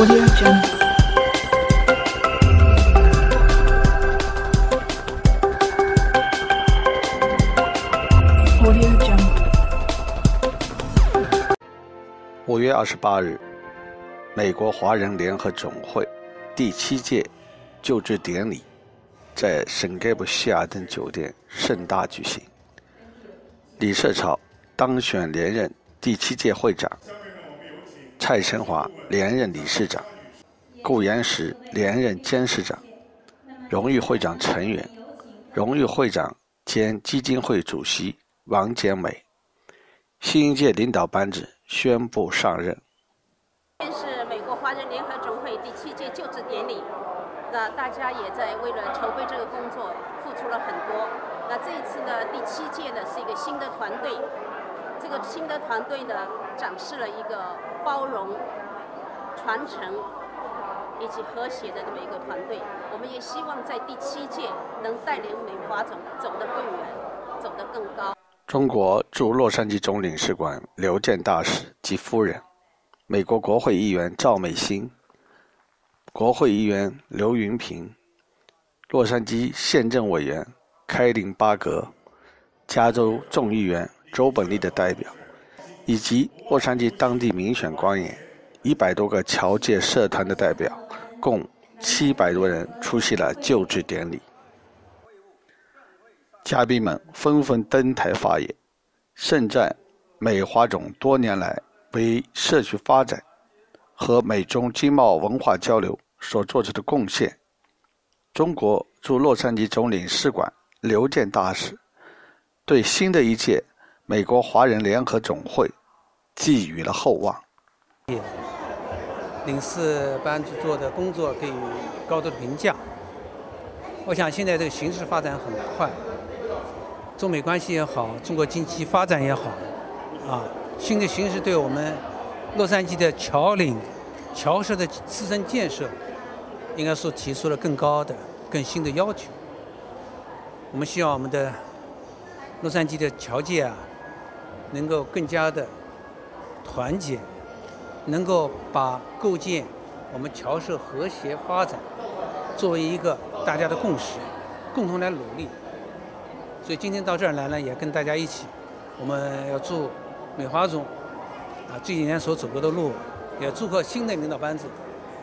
Audio Jungle. Audio Jungle. 五月二十八日，美国华人联合总会第七届就职典礼在圣盖布希尔顿酒店盛大举行。李社超当选连任第七届会长，蔡成华连任理事长，顾延时连任监事长，荣誉会长成员、荣誉会长兼基金会主席王建美，新一届领导班子宣布上任。今天是美国华人联合总会第七届就职典礼，那大家也在为了筹备这个工作付出了很多。那这一次呢，第七届呢是一个新的团队，这个新的团队呢展示了一个包容、传承以及和谐的这么一个团队。我们也希望在第七届能带领美华总走得更远，走得更高。中国驻洛杉矶总领事馆刘健大使及夫人，美国国会议员赵美心，国会议员刘云平，洛杉矶县政委员开林巴格，加州众议员周本利的代表，以及洛杉矶当地民选官员一百多个侨界社团的代表，共七百多人出席了就职典礼。嘉宾们纷纷登台发言，盛赞美华总多年来为社区发展和美中经贸文化交流所做出的贡献。中国驻洛杉矶总领事馆刘健大使对新的一届美国华人联合总会寄予了厚望。领事班子做的工作给予高度评价。我想现在这个形势发展很快，中美关系也好，中国经济发展也好，啊，新的形势对我们洛杉矶的侨领、侨社的自身建设，应该说提出了更高的、更新的要求。我们希望我们的洛杉矶的侨界啊，能够更加的团结。能够把构建我们侨社和谐发展作为一个大家的共识，共同来努力。所以今天到这儿来呢，也跟大家一起，我们要祝美华总啊这几年所走过的路，也祝贺新的领导班子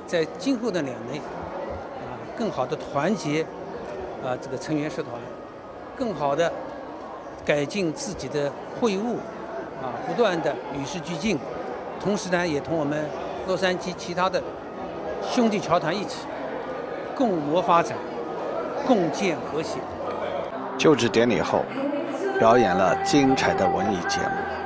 在今后的两年啊更好的团结啊这个成员社团，更好的改进自己的会务啊，不断的与时俱进。同时呢，也同我们洛杉矶其他的兄弟侨团一起共谋发展，共建和谐。就职典礼后，表演了精彩的文艺节目。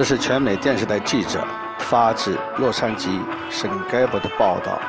这是全美电视台记者发自洛杉矶圣盖博的报道。